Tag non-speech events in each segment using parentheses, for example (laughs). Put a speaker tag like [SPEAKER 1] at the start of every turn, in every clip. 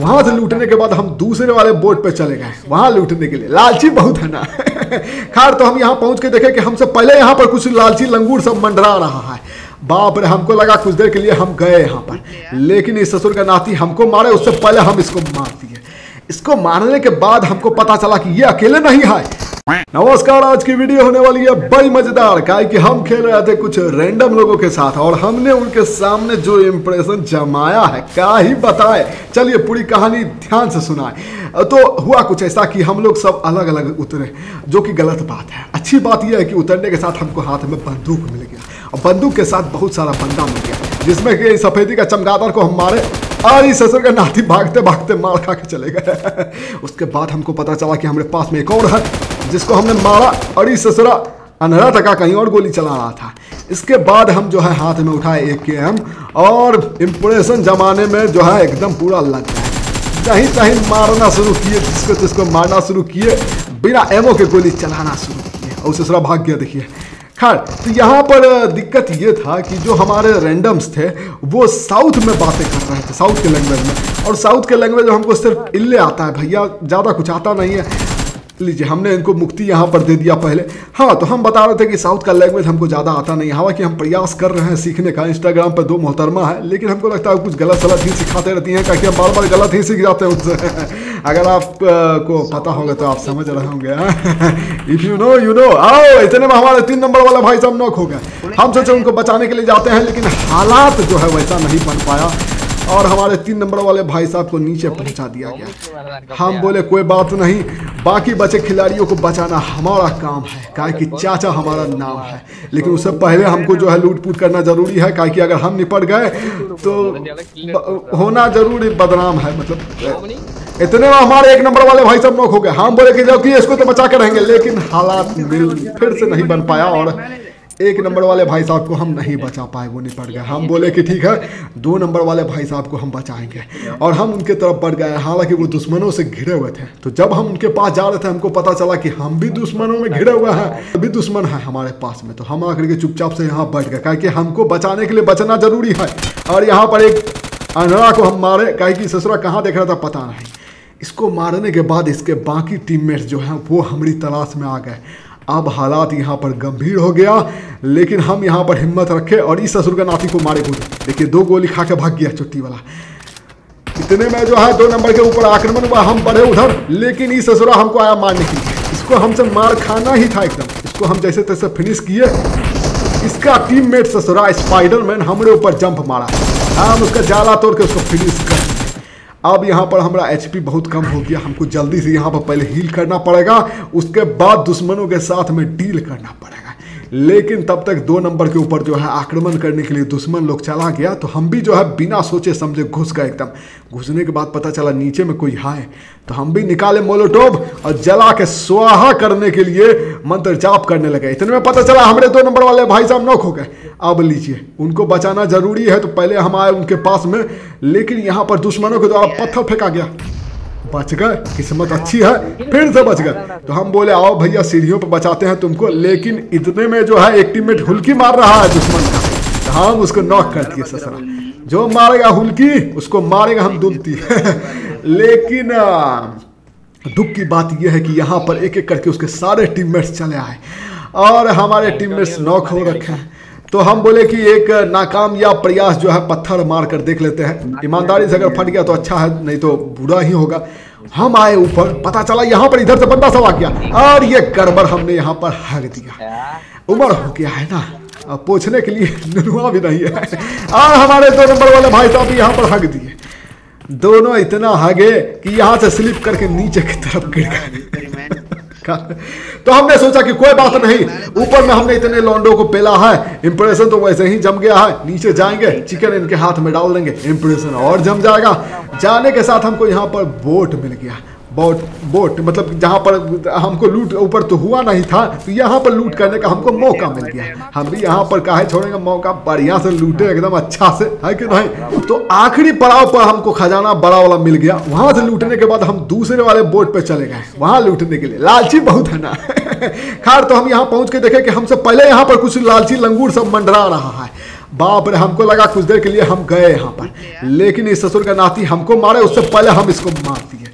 [SPEAKER 1] वहाँ से लूटने के बाद हम दूसरे वाले बोट पे चले गए, वहाँ लूटने के लिए। लालची बहुत है ना? (laughs) खैर तो हम यहाँ पहुँच के देखे कि हमसे पहले यहाँ पर कुछ लालची लंगूर सब मंडरा रहा है। बाप रे, हमको लगा कुछ देर के लिए हम गए यहाँ पर। लेकिन इस ससुर का नाती हमको मारे, उससे पहले हम इसको मार दिए। इसको मारने के बाद हमको पता चला कि ये अकेले नहीं है। नमस्कार, आज की वीडियो होने वाली है बड़ी मज़ेदार काय कि हम खेल रहे थे कुछ रैंडम लोगों के साथ और हमने उनके सामने जो इम्प्रेशन जमाया है, क्या ही बताए। चलिए पूरी कहानी ध्यान से सुनाए। तो हुआ कुछ ऐसा कि हम लोग सब अलग अलग उतरे, जो कि गलत बात है। अच्छी बात यह है कि उतरने के साथ हमको हाथ में बंदूक मिल गया और बंदूक के साथ बहुत सारा बंदा मिल गया, जिसमें कि सफेदी का चमगादड़ को हम मारे और इस ससुर का नाती भागते भागते मार खा के चले गए। उसके बाद हमको पता चला कि हमारे पास में एक और है जिसको हमने मारा और इस ससुरा अंधेरा तका कहीं और गोली चला रहा था। इसके बाद हम जो है हाथ में उठाए एक के एम और इम्प्रेशन जमाने में जो है एकदम पूरा लग गए कहीं कहीं मारना शुरू किए जिसको जिसको मारना शुरू किए, बिना एमओ के गोली चलाना शुरू किए। और ससुरा भाग गया, देखिए। खैर तो यहाँ पर दिक्कत ये था कि जो हमारे रैंडम्स थे, वो साउथ में बातें कर रहे थे साउथ के लैंग्वेज में। और साउथ के लैंग्वेज हमको सिर्फ़ इल्ले आता है, भैया, ज़्यादा कुछ आता नहीं है। लीजिए, हमने इनको मुक्ति यहाँ पर दे दिया पहले। हाँ तो हम बता रहे थे कि साउथ का लैंग्वेज हमको ज़्यादा आता नहीं हालाँकि हम प्रयास कर रहे हैं सीखने का। इंस्टाग्राम पर दो मोहतरमा है, लेकिन हमको लगता है कुछ गलत सलत ही सिखाते रहती हैं ताकि हम बार बार गलत ही सीख जाते हैं उनसे। (laughs) अगर आप को पता होगा तो आप समझ रहे होंगे if you know you know आओ, इतने में हमारे तीन नंबर वाला भाई साहब नॉक हो गए। हम सोचे उनको बचाने के लिए जाते हैं, लेकिन हालात जो है वैसा नहीं बन पाया। और हमारे तीन नंबर वाले भाई साहब को नीचे पहुँचा दिया गया। हम बोले कोई बात नहीं बाकी बचे खिलाड़ियों को बचाना हमारा काम है। काहे कि चाचा हमारा नाम है। लेकिन उससे पहले हमको जो है लूट पूट करना ज़रूरी है। काहे कि अगर हम निपट गए तो होना ज़रूरी बदनाम है मतलब इतने में हमारे एक नंबर वाले भाई सब नोक हो गए। हम बोले कि जबकि इसको तो बचा कर रहेंगे लेकिन हालात फिर से नहीं बन पाया और एक नंबर वाले भाई साहब को हम नहीं बचा पाए, वो निपट गए। हम बोले कि ठीक है, दो नंबर वाले भाई साहब को हम बचाएँगे। और हम उनके तरफ़ बढ़ गए, हालाँकि वो दुश्मनों से घिरे हुए थे। तो जब हम उनके पास जा रहे थे, हमको पता चला कि हम भी दुश्मनों में घिरे हुए हैं अभी दुश्मन है हमारे पास में। तो हम आकर के चुपचाप से यहाँ बैठ गए क्योंकि हमको बचाने के लिए बचना ज़रूरी है। और यहाँ पर एक अनरा को हम मारे, कहे कि ससुरा कहाँ देख रहा था पता नहीं। इसको मारने के बाद इसके बाकी टीममेट्स जो हैं, वो हमारी तलाश में आ गए। अब हालात यहाँ पर गंभीर हो गया, लेकिन हम यहाँ पर हिम्मत रखे और इस ससुर का नाती को मारे को देखिए, दो गोली खा के भाग गया चुट्टी वाला। इतने में जो है, दो नंबर के ऊपर आक्रमण हुआ, हम बढ़े उधर, लेकिन इस ससुरा हमको आया मारने के इसको हमसे मार खाना ही था एकदम। इसको हम जैसे तैसे फिनिश किए। इसका टीममेट ससुरा स्पाइडरमैन हमारे ऊपर जंप मारा। हम उसका जाला तोड़ के उसको फिनिश अब यहाँ पर हमारा एचपी बहुत कम हो गया। हमको जल्दी से यहाँ पर पहले हील करना पड़ेगा। उसके बाद दुश्मनों के साथ में डील करना पड़ेगा। लेकिन तब तक दो नंबर के ऊपर जो है आक्रमण करने के लिए दुश्मन लोग चला गया तो हम भी जो है बिना सोचे समझे घुस गए एकदम। घुसने के बाद पता चला नीचे में कोई है तो हम भी निकाले मोलोटोब और जला के स्वाहा करने के लिए मंत्र जाप करने लगे। इतने में पता चला हमारे दो नंबर वाले भाई साहब नौक हो गए। अब लीजिए, उनको बचाना ज़रूरी है तो पहले हम आए उनके पास में, लेकिन यहाँ पर दुश्मनों के द्वारा पत्थर फेंका गया। बच गए, किस्मत अच्छी है, फिर से बच गए। तो हम बोले, आओ भैया, सीढ़ियों पर बचाते हैं तुमको, लेकिन इतने में जो है, एक टीममेट हुल्की मार रहा है दुश्मन का। तो हम उसको नॉक कर दिए ससरा जो मारेगा हुल्की, उसको मारेगा हम दुलती। (laughs) लेकिन दुख की बात यह है कि यहाँ पर एक एक करके उसके सारे टीममेट्स चले आए। और हमारे टीममेट्स नॉक हो रखे हैं। तो हम बोले कि एक नाकाम या प्रयास जो है पत्थर मार कर देख लेते हैं। ईमानदारी से अगर फट गया तो अच्छा है नहीं तो बुरा ही होगा। हम आए ऊपर पता चला यहाँ पर इधर से बंदा आ गया और ये गड़बड़ हमने यहाँ पर हक दिया। उम्र हो गया है ना? अब पूछने के लिए नुनुआ भी नहीं है। और हमारे दो नंबर वाले भाई साहब यहाँ पर हक दिए। दोनों इतना हगे कि यहाँ से स्लिप करके नीचे की तरफ़ गिर गए। तो हमने सोचा कि कोई बात नहीं, ऊपर में हमने इतने लॉन्डो को पेला है इंप्रेशन तो वैसे ही जम गया है। नीचे जाएँगे चिकन इनके हाथ में डाल देंगे इंप्रेशन और जम जाएगा। जाने के साथ हमको यहाँ पर बोट मिल गया। बोट बोट मतलब जहाँ पर हमको लूट ऊपर तो हुआ नहीं था तो यहाँ पर लूट करने का हमको मौका मिल गया। हम भी यहाँ पर काहे छोड़ेंगे, मौका बढ़िया से लूटे, एकदम अच्छा से, है कि नहीं? तो आखिरी पड़ाव पर हमको खजाना बड़ा वाला मिल गया। वहाँ से लूटने के बाद हम दूसरे वाले बोट पे चले गए, वहाँ लूटने के लिए। लालची बहुत है ना? (laughs) खैर तो हम यहाँ पहुँच के देखे कि हमसे पहले यहाँ पर कुछ लालची लंगूर सब मंडरा रहा है। बाप रे, हमको लगा कुछ देर के लिए हम गए यहाँ पर। लेकिन इस ससुर का नाती हमको मारे, उससे पहले हम इसको मार दिए।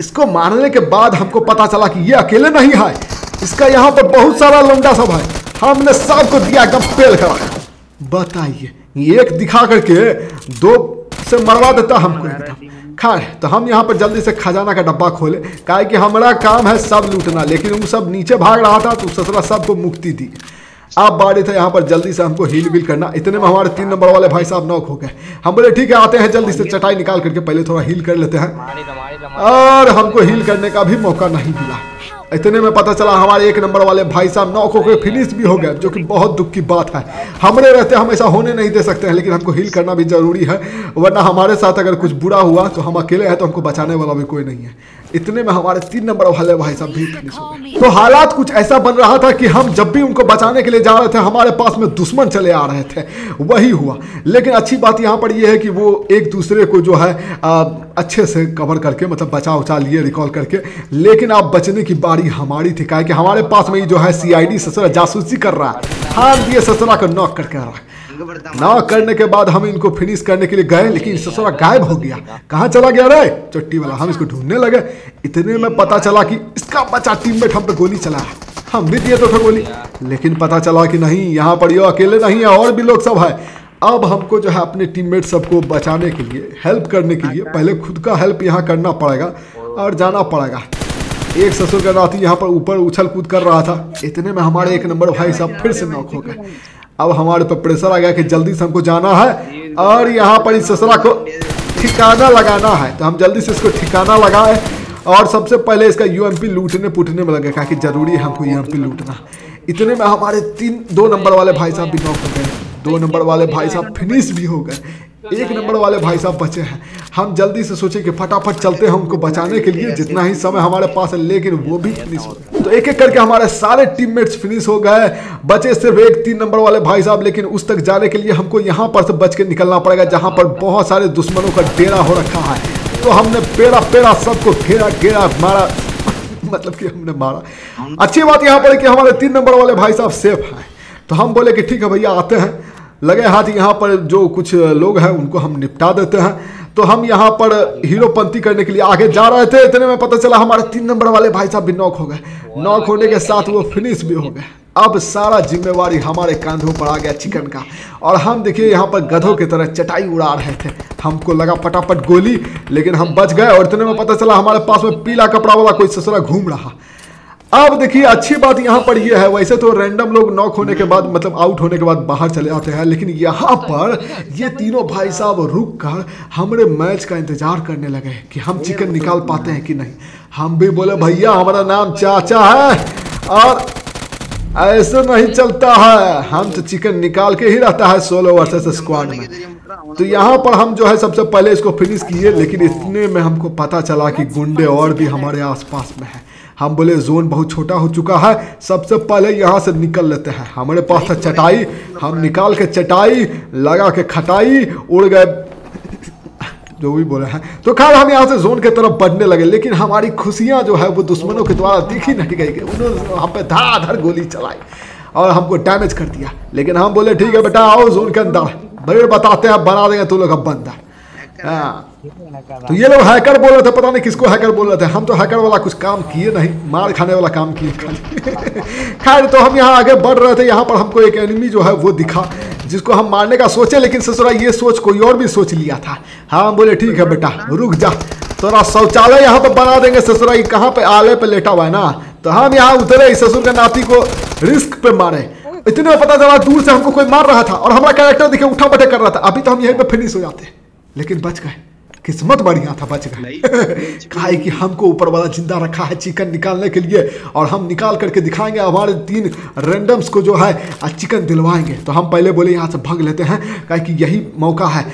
[SPEAKER 1] इसको मारने के बाद हमको पता चला कि ये अकेले नहीं है। इसका यहाँ पर बहुत सारा लौंडा सब है। हमने सबको दिया एकदम पेल करा बताइए, एक दिखा करके दो से मरवा देता हमको एकदम खैर तो हम यहाँ पर जल्दी से खजाना का डब्बा खोले। काहे कि, हमारा काम है सब लूटना, लेकिन वो सब नीचे भाग रहा था तो ससुरा सबको मुक्ति दी। आप बारी थे यहाँ पर जल्दी से हमको हील विल करना। इतने में हमारे तीन नंबर वाले भाई साहब नौक हो गए। हम बोले ठीक है आते हैं जल्दी से चटाई निकाल करके पहले थोड़ा हील कर लेते हैं। और हमको हील करने का भी मौका नहीं मिला। इतने में पता चला हमारे एक नंबर वाले भाई साहब नौ को फिनिश भी हो गए जो कि बहुत दुख की बात है। हमारे रहते हम ऐसा होने नहीं दे सकते हैं लेकिन हमको हील करना भी ज़रूरी है। वरना हमारे साथ अगर कुछ बुरा हुआ तो हम अकेले हैं तो हमको बचाने वाला भी कोई नहीं है। इतने में हमारे तीन नंबर वाले भाई साहब भी फिनिश हो गए तो हालात कुछ ऐसा बन रहा था कि हम जब भी उनको बचाने के लिए जा रहे थे हमारे पास में दुश्मन चले आ रहे थे। वही हुआ। लेकिन अच्छी बात यहाँ पर यह है कि वो एक दूसरे को जो है आ, अच्छे से कवर करके मतलब बचा उचा लिए रिकॉल करके। लेकिन आप बचने की बारी हमारी थी। क्या कि हमारे पास में जो है सी आई डी ससुरा जासूसी कर रहा है। हाथ दिए ससुरा को नॉक करके आ रहा है। नॉक करने के बाद हम इनको फिनिश करने के लिए गए लेकिन ससुरा गायब हो गया। कहाँ चला गया रे? चट्टी वाला हम इसको ढूँढने लगे। इतने में पता चला कि इसका बच्चा टीममेट हम पे गोली चला। हम भी दिए तो था गोली। लेकिन पता चला कि नहीं यहाँ पर ये अकेले नहीं है और भी लोग सब है। अब हमको जो है अपने टीममेट सबको बचाने के लिए हेल्प करने के लिए पहले खुद का हेल्प यहाँ करना पड़ेगा और जाना पड़ेगा। एक ससुर का नाती यहाँ पर ऊपर उछल कूद कर रहा था। इतने में हमारे एक नंबर भाई साहब फिर से नॉक हो गए। अब हमारे पर प्रेशर आ गया कि जल्दी से हमको जाना है और यहाँ पर इस ससरा को ठिकाना लगाना है। तो हम जल्दी से इसको ठिकाना लगाए और सबसे पहले इसका यूएमपी लूटने पुटने में लगे कि ज़रूरी है हमको यूएमपी लूटना। इतने में हमारे तीन, दो नंबर वाले भाई साहब भी नॉक हो गए। दो नंबर वाले भाई साहब फिनिश भी हो गए। एक नंबर वाले भाई साहब बचे हैं। हम जल्दी से सोचे कि फटाफट चलते हैं उनको बचाने के लिए, जितना ही समय हमारे पास है, लेकिन वो भी फिनिश हो गए तो एक एक करके हमारे सारे टीममेट्स फिनिश हो गए। बचे सिर्फ़ एक तीन नंबर वाले भाई साहब, लेकिन उस तक जाने के लिए हमको यहाँ पर से बच के निकलना पड़ेगा, जहाँ पर बहुत सारे दुश्मनों का डेरा हो रखा है। तो हमने पेड़ा पेड़ा सबको घेरा घेरा मारा। (laughs) मतलब कि हमने मारा। अच्छी बात यहाँ पर कि हमारे तीन नंबर वाले भाई साहब सेफ़ हैं। तो हम बोले कि ठीक है भैया, आते हैं। लगे हाथ यहाँ पर जो कुछ लोग हैं, उनको हम निपटा देते हैं। तो हम यहाँ पर हीरोपंथी करने के लिए आगे जा रहे थे। इतने में पता चला हमारे तीन नंबर वाले भाई साहब भी नॉक हो गए। नॉक होने के साथ वो फिनिश भी हो गए। अब सारा जिम्मेवारी हमारे कंधों पर आ गया चिकन का। और हम देखिए यहाँ पर गधों की तरह चटाई उड़ा रहे थे। हमको लगा पटापट गोली, लेकिन हम बच गए। और इतने में पता चला हमारे पास में पीला कपड़ा वाला कोई ससुरा घूम रहा। अब देखिए, अच्छी बात यहाँ पर यह है, वैसे तो रैंडम लोग नॉक होने के बाद मतलब आउट होने के बाद बाहर चले जाते हैं, लेकिन यहाँ पर ये तीनों भाई साहब रुक कर हमारे मैच का इंतज़ार करने लगे कि हम चिकन निकाल पाते हैं कि नहीं। हम भी बोले, भैया, हमारा नाम चाचा है और ऐसे नहीं चलता है। हम तो चिकन निकाल के ही रहता है सोलो वर्सेस स्क्वाड में। तो यहाँ पर हम जो है, सबसे पहले इसको फिनिश किए, लेकिन इतने में हमको पता चला कि गुंडे और भी हमारे आसपास में है। हम बोले, जोन बहुत छोटा हो चुका है, सबसे पहले यहाँ से निकल लेते हैं। हमारे पास था चटाई, हम निकाल के चटाई, लगा के खटाई, उड़ गए। (laughs) जो भी बोले हैं। तो खैर, हम यहाँ से जोन के तरफ़ बढ़ने लगे, लेकिन हमारी खुशियाँ जो है, वो दुश्मनों के द्वारा दिखी नहीं गई उन्होंने हम पे धार गोली चलाई और हमको डैमेज कर दिया। लेकिन हम बोले, ठीक है बेटा, आओ जोन के अंदर, बड़े बताते हैं, बना देंगे तो लोग अब बंदा हाँ। तो ये लोग हैकर बोल रहे थे, पता नहीं किसको हैकर बोल रहे थे। हम तो हैकर वाला कुछ काम किए नहीं, मार खाने वाला काम किए खाली। (laughs) खैर तो हम यहाँ आगे बढ़ रहे थे, यहाँ पर हमको एक एनिमी जो है वो दिखा, जिसको हम मारने का सोचे, लेकिन ससुरा ये सोच कोई और भी सोच लिया था। हाँ बोले, ठीक है बेटा, रुक जा। थोड़ा शौचालय यहाँ पर बना देंगे ससुरा ये कहाँ पे? आले पे लेटा हुआ है ना? तो हम यहाँ उतरे ससुर के नाती को रिस्क पे मारे। इतने पता चला, दूर से हमको कोई मार रहा था, और हमारा कैरेक्टर देखिए उठा बटे कर रहा था। अभी तो हम यहीं पे फिनिश हो जाते, लेकिन बच गए। किस्मत बढ़िया था बच गए (laughs) कहा कि हमको ऊपर वाला ज़िंदा रखा है चिकन निकालने के लिए और हम निकाल करके दिखाएँगे हमारे तीन रेंडम्स को जो है चिकन दिलवाएँगे। तो हम पहले बोले यहाँ से भाग लेते हैं कहा कि यही मौका है।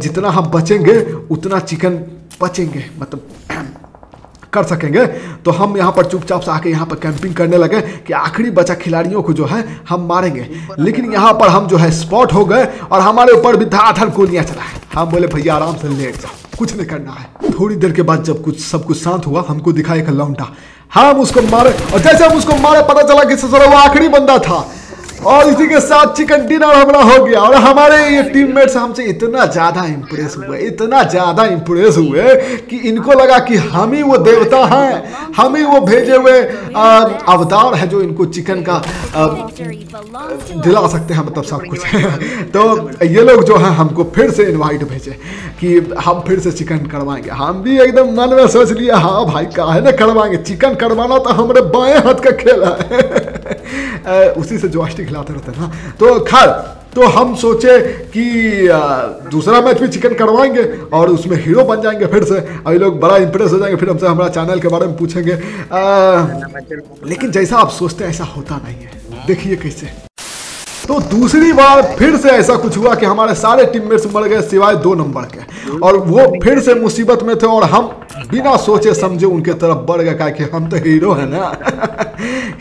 [SPEAKER 1] जितना हम बचेंगे उतना चिकन बचेंगे। मतलब कर सकेंगे। तो हम यहाँ पर चुपचाप से आके यहाँ पर कैंपिंग करने लगे कि आखिरी बचा खिलाड़ियों को जो है हम मारेंगे। लेकिन यहाँ पर हम जो है स्पॉट हो गए और हमारे ऊपर भी धाधर गोलियाँ चलाए हम बोले, भैया, आराम से लेट जाओ, कुछ नहीं करना है। थोड़ी देर के बाद जब कुछ, सब कुछ शांत हुआ, हमको दिखा एक लौंडा। हम उसको मारे और जैसे हम उसको मारे, पता चला कि वो आखिरी बंदा था। और इसी के साथ चिकन डिनर हमारा हो गया। और हमारे ये टीममेट्स हमसे इतना ज़्यादा इम्प्रेस हुए, इतना ज़्यादा इम्प्रेस हुए कि इनको लगा कि हम ही वो देवता हैं, हम ही वो भेजे हुए अवतार है जो इनको चिकन का दिला सकते हैं मतलब सब कुछ। (laughs) तो ये लोग जो है हमको फिर से इनवाइट भेजे कि हम फिर से चिकन करवाएँगे। हम भी एकदम मन में सोच लिया हाँ भाई, काहे ना करवाएँगे? चिकन करवाना तो हमारे बाएँ हाथ का खेल है। (laughs) उसी से जॉस्टिक खिलाते रहते ना तो खैर तो हम सोचे कि दूसरा मैच भी चिकन करवाएँगे और उसमें हीरो बन जाएँगे फिर से। अभी लोग बड़ा इंप्रेस हो जाएँगे फिर हमसे हमारा चैनल के बारे में पूछेंगे। आ, लेकिन जैसा आप सोचते हैं ऐसा होता नहीं है। देखिए कैसे। तो दूसरी बार फिर से ऐसा कुछ हुआ कि हमारे सारे टीममेट्स मर गए सिवाय दो नंबर के। और वो फिर से मुसीबत में थे और हम बिना सोचे समझे उनके तरफ़ बढ़ गए कि हम तो हीरो है ना।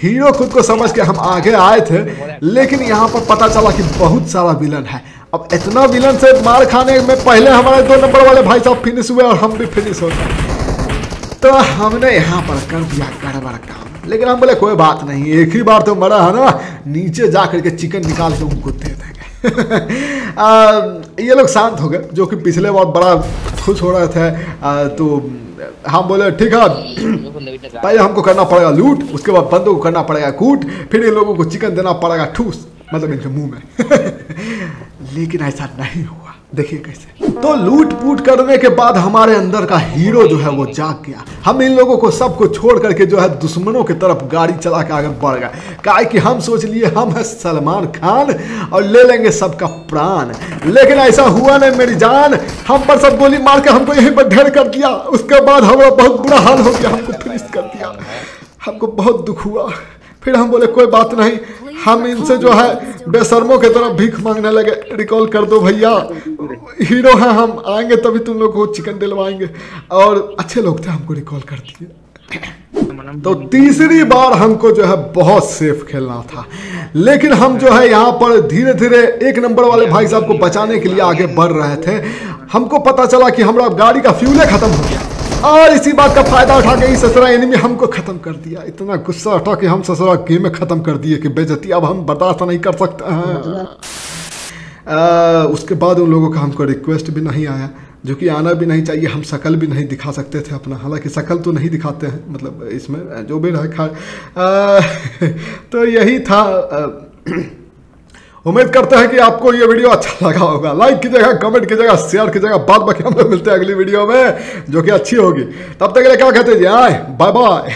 [SPEAKER 1] हीरो खुद को समझ के हम आगे आए थे, लेकिन यहाँ पर पता चला कि बहुत सारा विलन है। अब इतना विलन से मार खाने में पहले हमारे दो नंबर वाले भाई साहब फिनिश हुए और हम भी फिनिश हो गए। तो हमने यहाँ पर कर दिया गड़बड़ काम। लेकिन हम बोले, कोई बात नहीं, एक ही बार तो मरा है ना, नीचे जा करके चिकन निकाल के उनको दे देंगे। (laughs) ये लोग शांत हो गए, जो कि पिछले बार बड़ा खुश हो रहे थे तो हम बोले, ठीक है, पहले हमको करना पड़ेगा लूट, उसके बाद बंदों को करना पड़ेगा कूट, फिर इन लोगों को चिकन देना पड़ेगा ठूस। मतलब इनके मुँह में। (laughs) लेकिन ऐसा नहीं हुआ। देखिए कैसे। तो लूट पूट करने के बाद हमारे अंदर का हीरो जो है वो जाग गया। हम इन लोगों को सबको छोड़ करके जो है दुश्मनों की तरफ़ गाड़ी चला के आगे बढ़ गए। काय कि हम सोच लिए, हम है सलमान खान और ले लेंगे सबका प्राण। लेकिन ऐसा हुआ नहीं मेरी जान। हम पर सब गोली मार के हमको यहीं पर ढेर कर दिया। उसके बाद हमारा बहुत बुरा हाल हो गया। हमको फिनिश कर दिया। हमको बहुत दुख हुआ। फिर हम बोले कोई बात नहीं। हम इनसे जो है बेशर्मों की तरफ़ भीख मांगने लगे। रिकॉल कर दो भैया। हीरो हैं हम। आएँगे तभी तुम लोग को चिकन दिलवाएँगे। और अच्छे लोग थे हमको रिकॉल कर दिए। तो तीसरी बार हमको जो है बहुत सेफ़ खेलना था। लेकिन हम जो है यहाँ पर धीरे धीरे एक नंबर वाले भाई साहब को बचाने के लिए आगे बढ़ रहे थे। हमको पता चला कि हमारा गाड़ी का फ्यूल खत्म हो गया। और इसी बात का फ़ायदा उठा के इस ससुरा एनिमी हमको खत्म कर दिया। इतना गुस्सा उठा के हम ससुरा गेम में खत्म कर दिए कि बेजती अब हम बर्दाश्त नहीं कर सकते? हैं। उसके बाद उन लोगों का हमको रिक्वेस्ट भी नहीं आया जो कि आना भी नहीं चाहिए हम शकल भी नहीं दिखा सकते थे अपना। हालाँकि शकल तो नहीं दिखाते हैं मतलब इसमें जो भी रहे खा (laughs) तो यही था। आ, (clears throat) उम्मीद करते हैं कि आपको ये वीडियो अच्छा लगा होगा। लाइक कीजिएगा कमेंट कीजिएगा शेयर कीजिएगा बाद बाकी हम लोग मिलते हैं अगली वीडियो में, जो कि अच्छी होगी। तब तक के लिए क्या कहते हैं बाय बाय